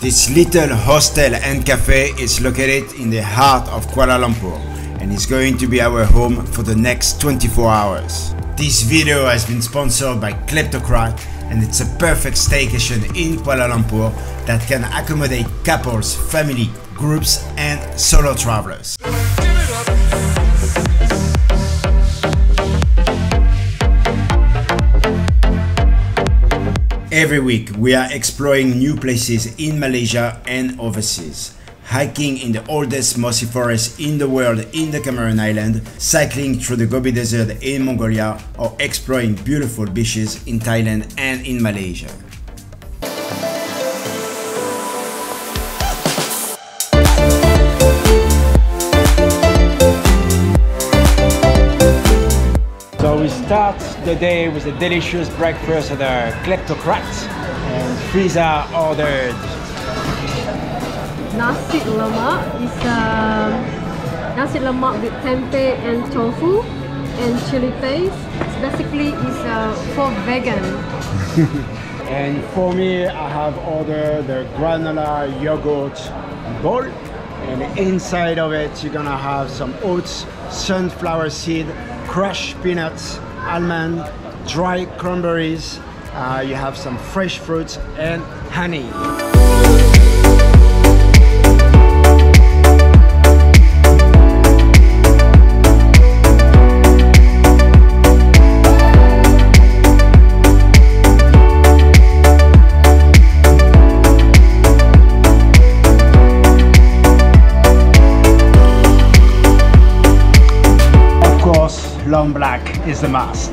This little hostel and cafe is located in the heart of Kuala Lumpur and is going to be our home for the next 24 hours. This video has been sponsored by Kleptocrat and it's a perfect staycation in Kuala Lumpur that can accommodate couples, family, groups and solo travelers. Every week we are exploring new places in Malaysia and overseas. Hiking in the oldest mossy forest in the world in the Cameron Highland, cycling through the Gobi Desert in Mongolia, or exploring beautiful beaches in Thailand and in Malaysia. Start the day with a delicious breakfast at the Kleptocrat and Fizah ordered Nasi lemak is um, nasi lemak with tempeh and tofu and chili paste. It's basically is uh, for vegan. and for me I have ordered the granola yogurt bowl and inside of it you're gonna have some oats, sunflower seed, crushed peanuts, almond, dry cranberries, uh, you have some fresh fruits and honey. Long black is the must.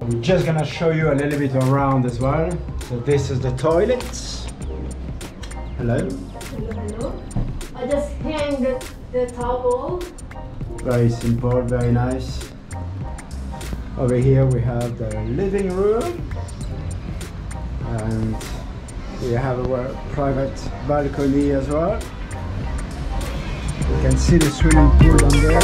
I'm just gonna show you a little bit around as well. So this is the toilets. Hello. Hello. I just hang the, the towel. Very simple, very nice. Over here we have the living room. And we have a private balcony as well. You can see the swimming pool on there.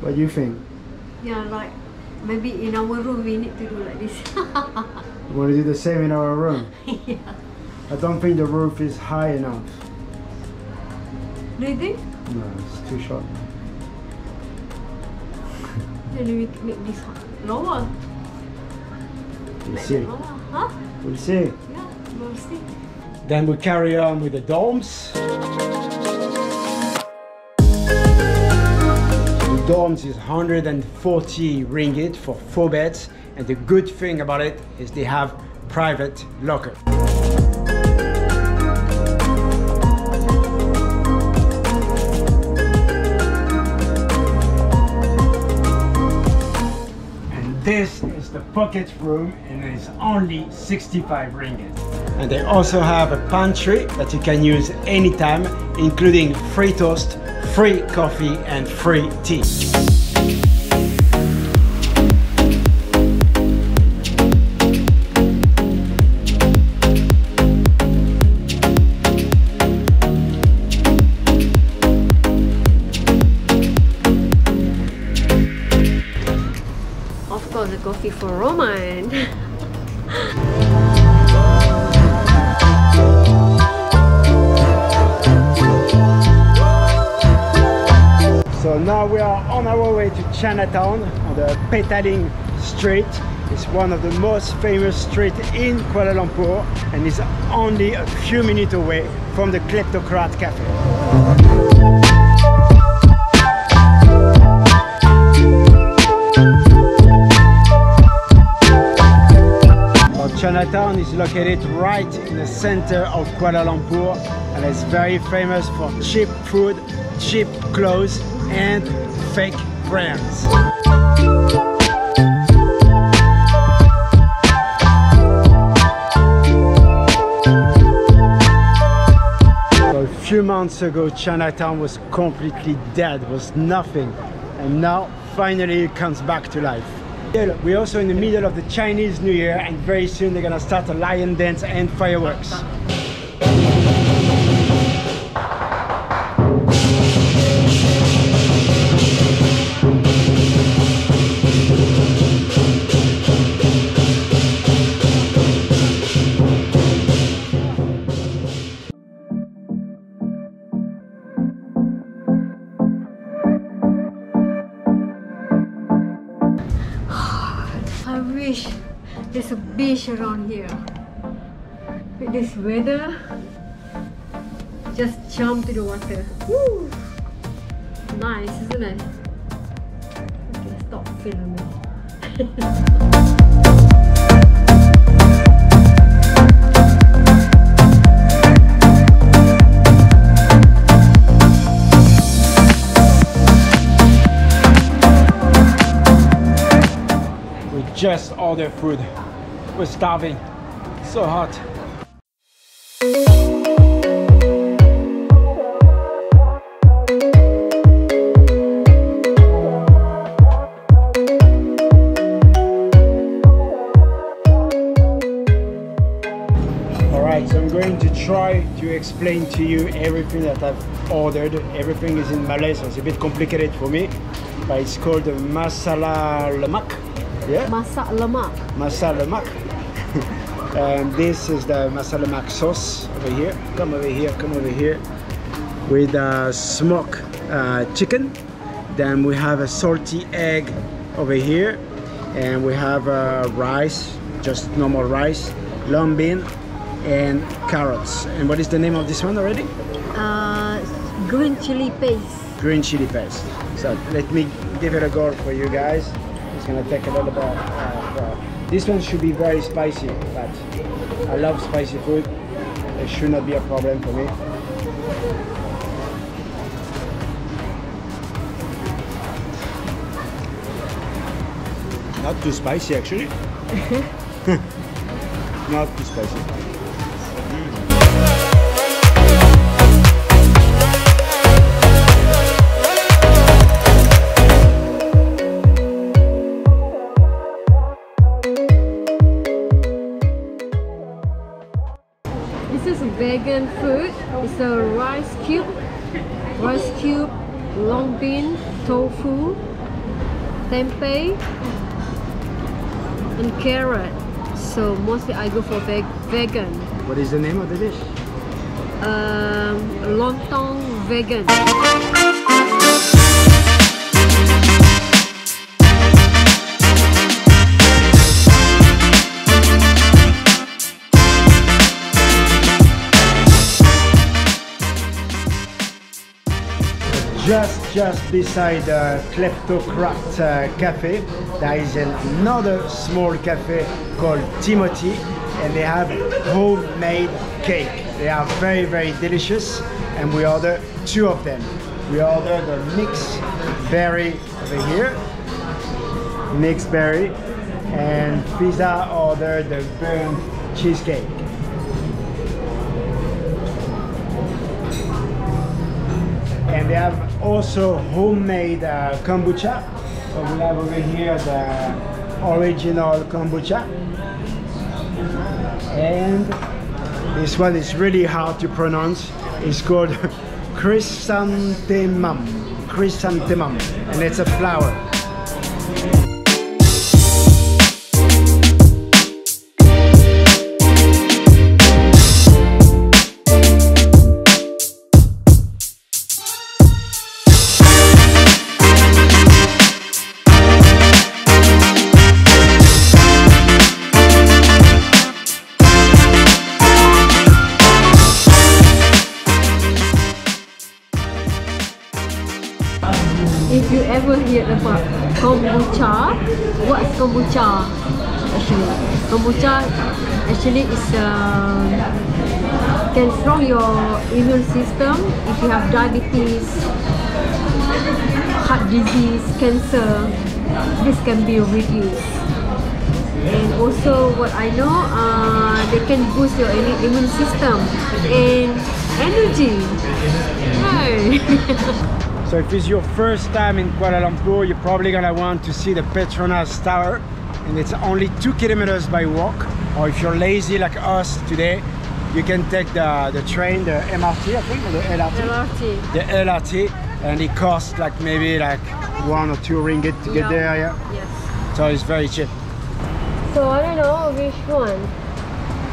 What do you think? Yeah, like maybe in our room we need to do like this. You want to do the same in our room? yeah. I don't think the roof is high enough. Do you think? No, it's too short. Then we make this lower. We'll see. lower. Huh? We'll see. Yeah, we'll see. Then we carry on with the dorms. The dorms is 140 ringgit for four beds, and the good thing about it is they have private locker. This is the pocket room and it's only 65 ringgit. And they also have a pantry that you can use anytime, including free toast, free coffee and free tea. Chinatown on the Petaling Street. It's one of the most famous streets in Kuala Lumpur and is only a few minutes away from the Kleptocrat Cafe. Chinatown is located right in the center of Kuala Lumpur and is very famous for cheap food, cheap clothes and fake So a few months ago Chinatown was completely dead, was nothing and now finally it comes back to life. We're also in the middle of the Chinese New Year and very soon they're gonna start a lion dance and fireworks. I wish there's a beach around here. With this weather, just jump to the water. Woo! Nice, isn't it? Okay, stop filming. Just ordered food. We're starving. So hot. Alright, so I'm going to try to explain to you everything that I've ordered. Everything is in Malay, so it's a bit complicated for me. But it's called masala lemak. Yeah? Masak lemak. masala lemak. and this is the masala lemak sauce over here. Come over here, come over here. With uh, smoked uh, chicken. Then we have a salty egg over here. And we have uh, rice, just normal rice, long bean, and carrots. And what is the name of this one already? Uh, green chili paste. green chili paste. So let me give it a go for you guys. It's gonna take a little bit. Of, uh, this one should be very spicy, but I love spicy food. It should not be a problem for me. Not too spicy actually. not too spicy. Is vegan food. It's a rice cube, rice cube, long bean, tofu, tempeh, and carrot. So mostly I go for veg vegan. What is the name of the dish? Um, lontong vegan. Just just beside uh, Kleptocrat uh, Cafe, there is another small cafe called Timothy, and they have homemade cake. They are very very delicious, and we order two of them. We order the mixed berry over here, mixed berry, and Fizah ordered the burnt cheesecake. They have also homemade uh, kombucha. So we have over here the original kombucha. And this one is really hard to pronounce. It's called chrysanthemum. Chrysanthemum. And it's a flower. Kombucha actually is um, can strong your immune system if you have diabetes, heart disease, cancer. This can be reduced. And also, what I know, uh, they can boost your immu- immune system and energy. Right. So if it's your first time in Kuala Lumpur, you're probably gonna want to see the Petronas Tower and it's only two kilometers by walk. Or if you're lazy like us today, you can take the, the train, the MRT I think, or the LRT. LRT. The LRT and it costs like maybe like one or two ringgit to get Yeah. there, yeah. Yes. So it's very cheap. So I don't know which one.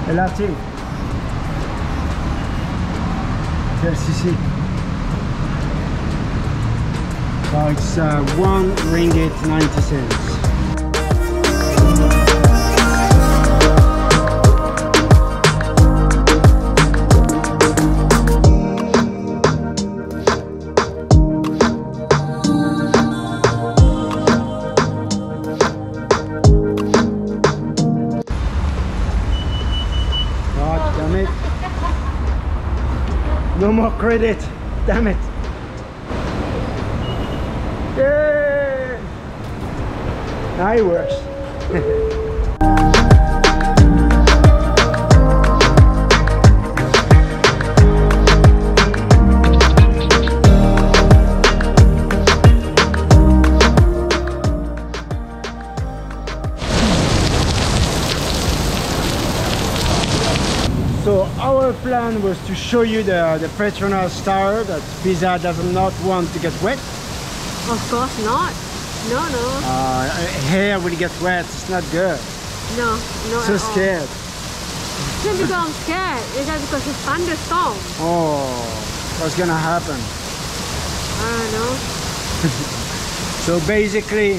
LRT. LCC. So it's uh, one ringgit 90 cents. More credit. Damn it. Yeah. Now it works. our plan was to show you the, the Petronas Tower that Fizah does not want to get wet. Of course not. No, no, Uh, hair will get wet, it's not good. no, no. So at all. scared. It's not because I'm scared. It's just because it's thunderstorm. Oh, what's gonna happen? I don't know. So basically,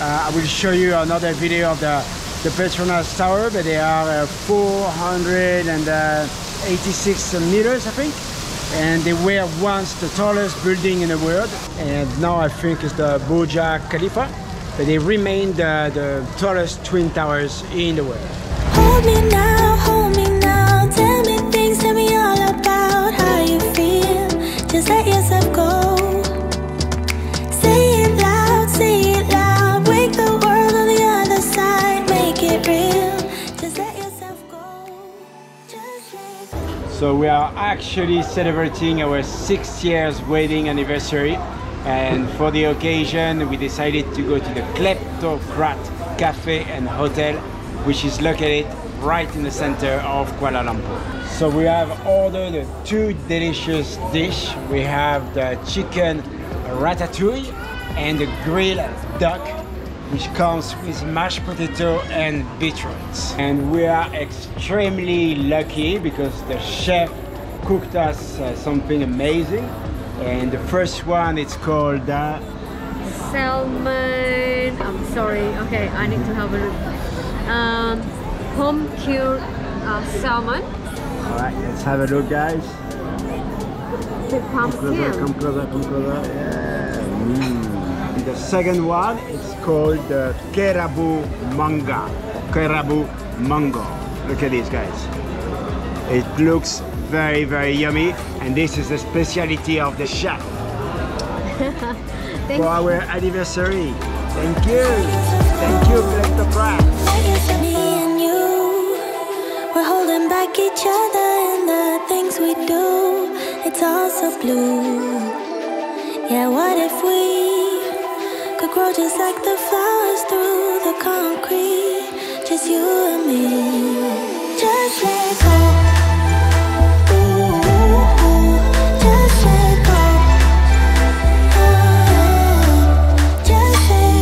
uh, I will show you another video of the, the Petronas Tower, but they are uh, 486 meters, I think. And they were once the tallest building in the world, and now I think it's the Burj Khalifa. But they remain the, the tallest twin towers in the world. Hold me now, hold me now. Tell me things, tell me all about how you feel. Just let yourself So we are actually celebrating our six years wedding anniversary and for the occasion we decided to go to the Kleptocrat Cafe and Hotel which is located right in the center of Kuala Lumpur. So we have ordered two delicious dish. We have the chicken ratatouille and the grilled duck which comes with mashed potato and beetroots. And we are extremely lucky because the chef cooked us uh, something amazing. And the first one it's called uh, Salmon. I'm sorry. Okay, I need to have a look. Um, home cured uh, salmon all right, let's have a look, guys. Come closer, come closer, come closer. Yeah. Mm. And the second one is called the Kerabu Manga. Kerabu Mango. Look at this, guys. It looks very, very yummy, and this is the specialty of the chef for our anniversary. Thank you. Thank you, Kleptocrat. Me and you, we're holding back each other in the things we do. It's all so blue. Yeah, what if we grow just like the flowers through the concrete? Just you and me. Just let go.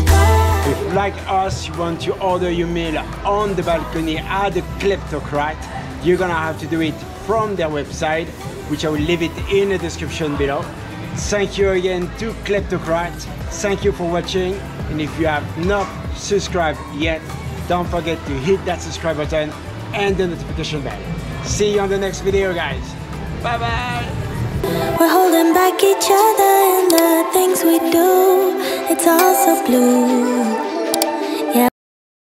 Ah, if like us, you want to order your meal on the balcony at the Kleptocrat, you're gonna have to do it from their website, which I will leave it in the description below. Thank you again to Kleptocrat. Thank you for watching. And if you have not subscribed yet, don't forget to hit that subscribe button and the notification bell. See you on the next video, guys. Bye bye. We're holding back each other in the things we do. It's all so blue.